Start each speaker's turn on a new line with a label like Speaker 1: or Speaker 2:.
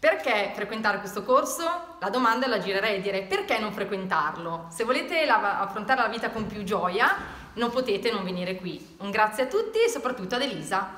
Speaker 1: Perché frequentare questo corso? La domanda la girerei e direi perché non frequentarlo? Se volete la, affrontare la vita con più gioia, non potete non venire qui. Un grazie a tutti e soprattutto ad Elisa.